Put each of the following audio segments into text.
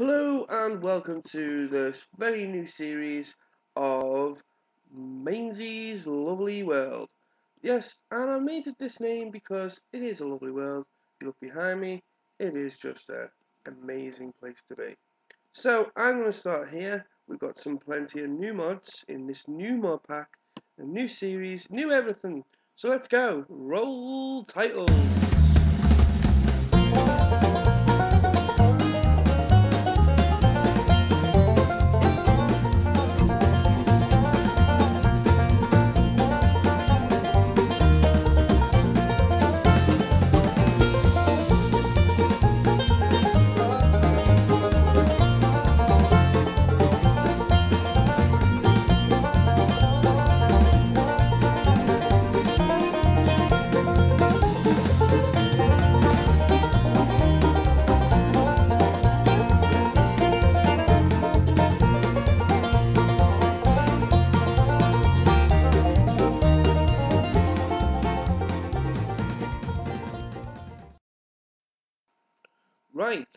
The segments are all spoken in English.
Hello and welcome to this very new series of Mainesi's Lovely World. Yes, and I made it this name because it is a lovely world. You look behind me, it is just an amazing place to be. So I'm going to start here. We've got some plenty of new mods in this new mod pack, a new series, new everything. So let's go. Roll titles.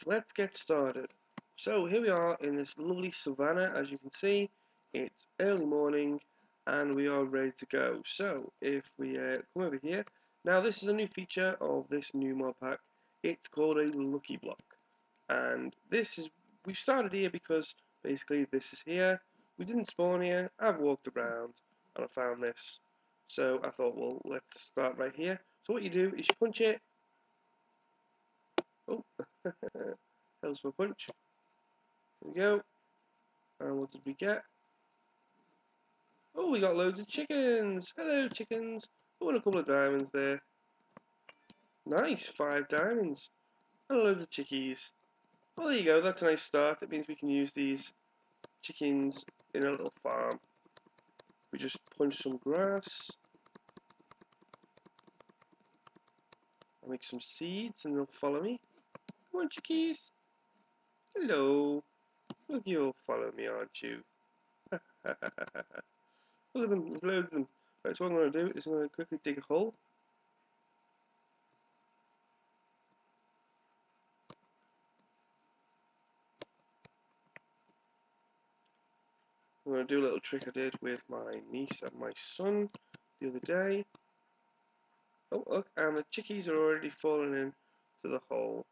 Let's get started. So here we are in this lovely savannah, as you can see. It's early morning and we are ready to go. So if we uh, come over here, now this is a new feature of this new mod pack. It's called a lucky block. And this is, we started here because basically this is here. We didn't spawn here, I've walked around and I found this. So I thought, well, let's start right here. So what you do is you punch it hell's for a punch. Here we go. And what did we get? Oh, we got loads of chickens. Hello, chickens. Oh, and a couple of diamonds there. Nice, five diamonds. And a load of chickies. Well, there you go. That's a nice start. It means we can use these chickens in a little farm. We just punch some grass. I'll make some seeds and they'll follow me. Come on, chickies. Hello. Look, you'll follow me, aren't you? Look at them, there's loads of them. Right, so what I'm going to do is I'm going to quickly dig a hole. I'm going to do a little trick I did with my niece and my son the other day. Oh, look, and the chickies are already falling into the hole.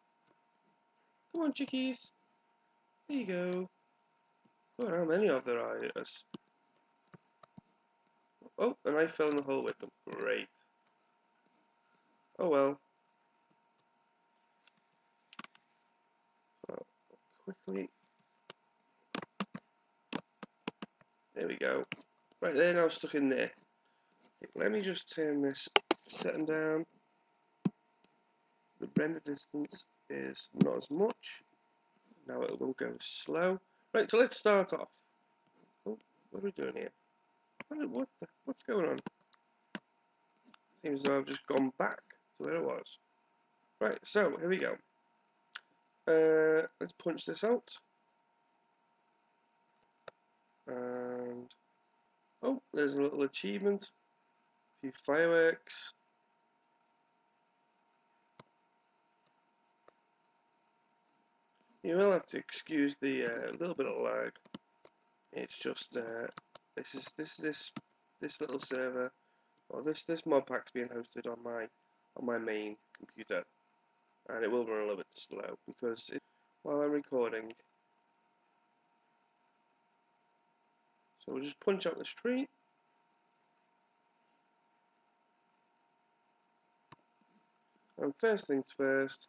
Come on, chickies. There you go. God, how many of there are? Yes. Oh, and I fell in the hole with them. Great. Oh well. So, quickly. There we go. Right, they're now stuck in there. Let me just turn this setting down. The render distance is not as much. Now it will go slow. Right, so let's start off. Oh, what are we doing here? What, what the, what's going on? Seems though I've just gone back to where I was. Right, so here we go. Uh, let's punch this out. And oh, there's a little achievement. A few fireworks. You will have to excuse the uh, little bit of lag. It's just uh, this is this this this little server or this this mod pack's being hosted on my on my main computer, and it will run a little bit slow because it, while I'm recording. So we'll just punch out the street. And first things first,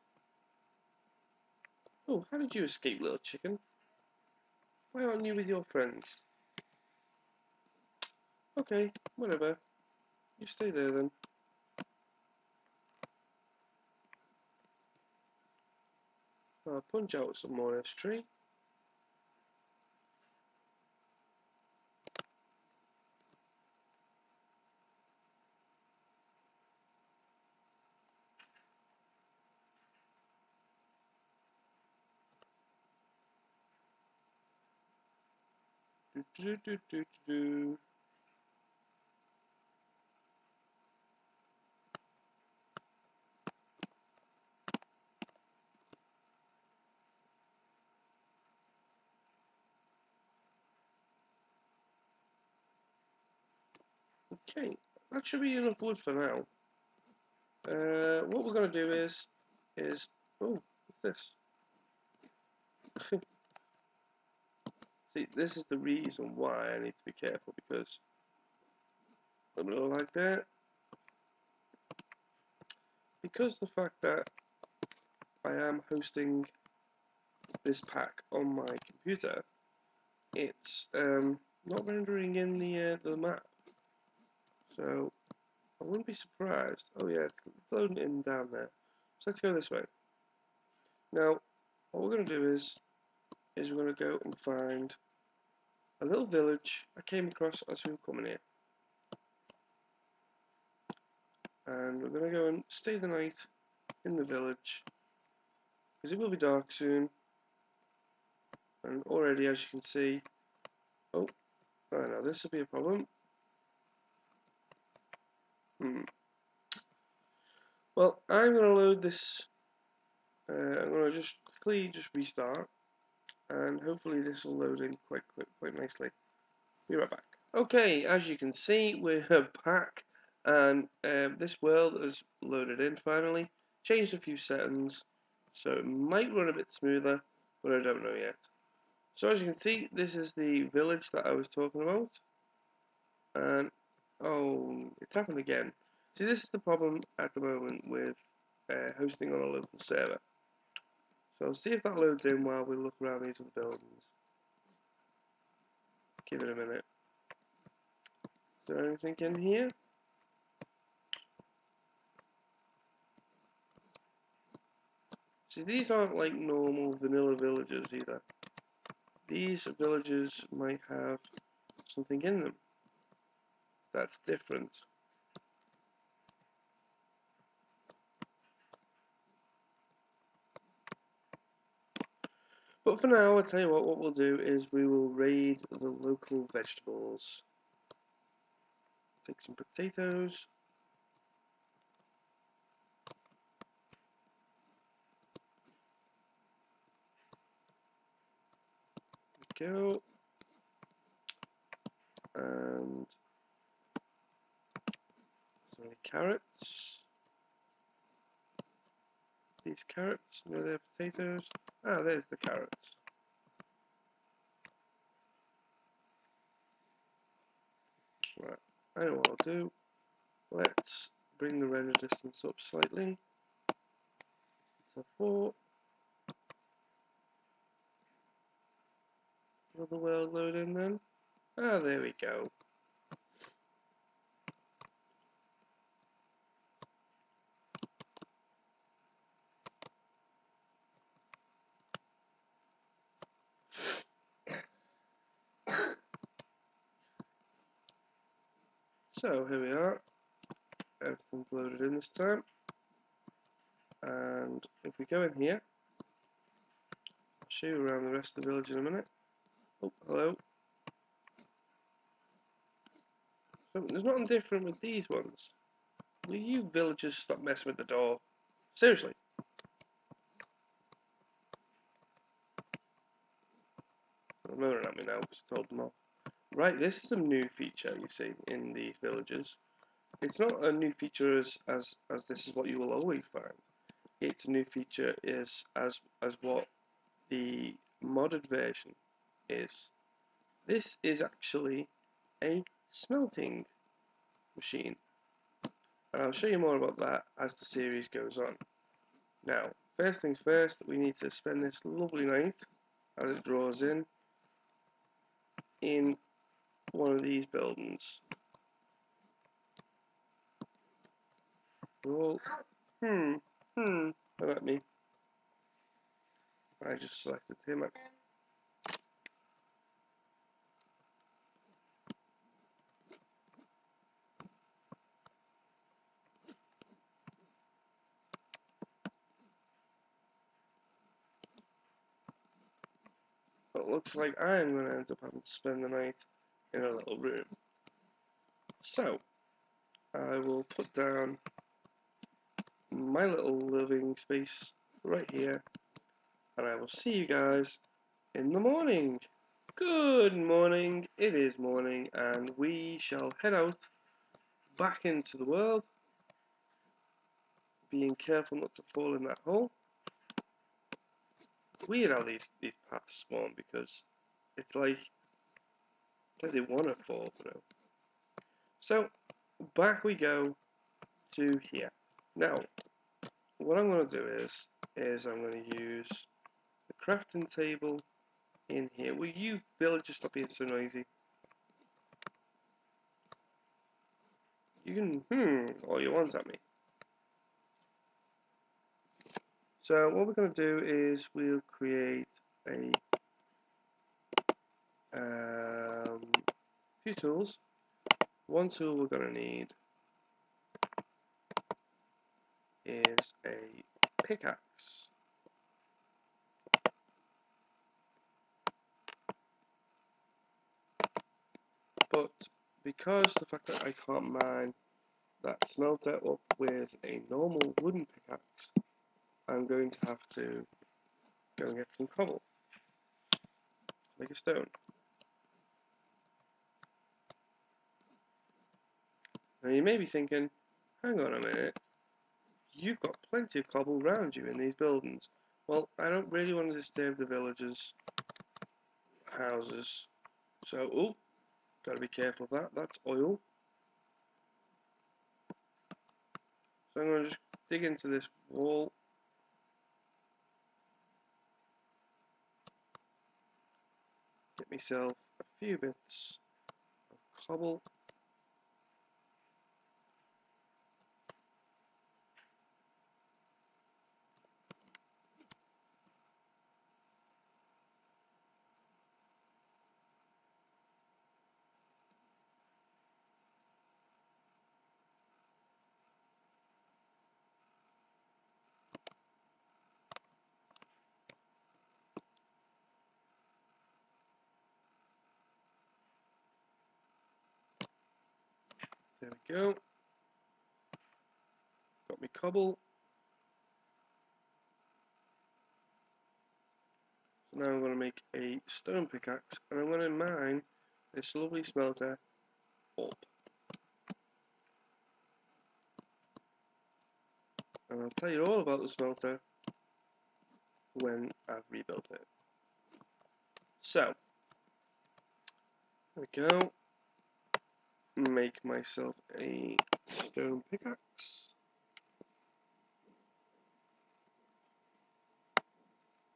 Oh, how did you escape, little chicken? Why aren't you with your friends? Okay, whatever. You stay there then. I'll punch out some more this tree. Okay, that should be enough wood for now. Uh, what we're going to do is, is, oh, what's this? See, this is the reason why I need to be careful because a little like that. Because the fact that I am hosting this pack on my computer, it's um, not rendering in the uh, the map. So I wouldn't be surprised. Oh yeah, it's loading in down there. So let's go this way. Now, what we're going to do is, is we're going to go and find a little village I came across as we were coming here. And we're going to go and stay the night in the village. Because it will be dark soon. And already, as you can see, oh, I know this will be a problem. Hmm. Well, I'm going to load this. Uh, I'm going to just quickly just restart, and hopefully this will load in quite quick, quite nicely. Be right back. Okay, as you can see, we're back, and um, this world has loaded in finally. Changed a few settings, so it might run a bit smoother, but I don't know yet. So as you can see, this is the village that I was talking about, and Oh, it's happened again. See, this is the problem at the moment with uh, hosting on a local server. So see if that loads in while we look around these other buildings. Give it a minute. Is there anything in here? See, these aren't like normal vanilla villages either. These villages might have something in them that's different. But for now, I'll tell you what, what we'll do is we will raid the local vegetables. Take some potatoes. go. And some carrots. These carrots, no they're potatoes. Ah, there's the carrots. Right, I know what I'll do. Let's bring the render distance up slightly. So 4. Will the world load in then? Ah, there we go. So here we are. Everything's loaded in this time. And if we go in here, I'll show you around the rest of the village in a minute. Oh, hello. So there's nothing different with these ones. Will you villagers stop messing with the door? Seriously. They're moaning at me now because I told them off. Right, this is a new feature you see in these villages. It's not a new feature as, as, as this is what you will always find. It's a new feature is as as what the modded version is. This is actually a smelting machine. And I'll show you more about that as the series goes on. Now, first things first, we need to spend this lovely night as it draws in in one of these buildings. Well, hmm, hmm, how about me. I just selected him. It looks like I'm going to end up having to spend the night in a little room. So, I will put down my little living space right here, and I will see you guys in the morning. Good morning, it is morning, and we shall head out back into the world. Being careful not to fall in that hole. Weird how these, these paths spawn because it's like, it's like they want to fall through. So, back we go to here. Now, what I'm going to do is, is I'm going to use the crafting table in here. Will you villagers stop being so noisy? You can hmm all you want at me. So what we're going to do is we'll create a um, few tools. One tool we're going to need is a pickaxe. But because the fact that I can't mine that smelter up with a normal wooden pickaxe, I'm going to have to go and get some cobble. Make a stone. Now you may be thinking, hang on a minute, you've got plenty of cobble around you in these buildings. Well, I don't really want to disturb the villagers' houses. So, oh, Got to be careful of that. That's oil. So I'm to just dig into this wall. Get myself a few bits of cobble. There we go. Got me cobble. So now I'm going to make a stone pickaxe and I'm going to mine this lovely smelter up. And I'll tell you all about the smelter when I've rebuilt it. So, there we go make myself a stone pickaxe.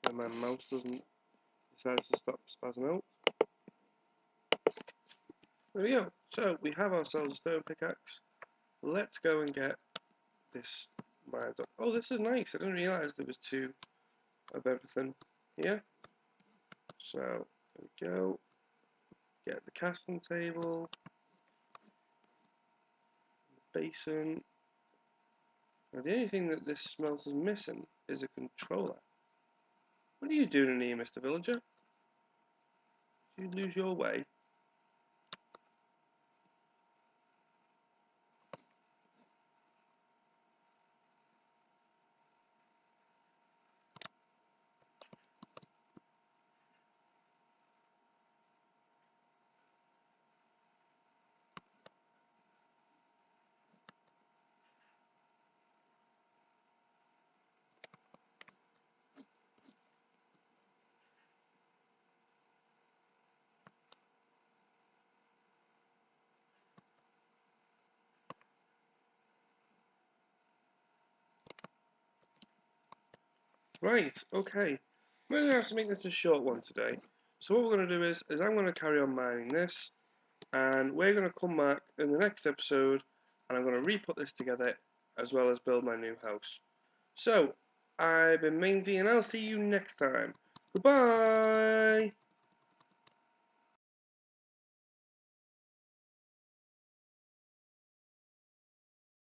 And my mouse doesn't decide to stop spazzing out. There we go. So we have ourselves a stone pickaxe. Let's go and get this mined up. Oh, this is nice. I didn't realise there was two of everything here. So there we go. Get the casting table basin. Now the only thing that this smelter's missing is a controller. What are you doing in here, Mr. Villager? Did you lose your way? Right, okay. We're going to have to make this a short one today. So what we're going to do is, is I'm going to carry on mining this, and we're going to come back in the next episode, and I'm going to re-put this together, as well as build my new house. So, I've been Mainesi, and I'll see you next time. Goodbye!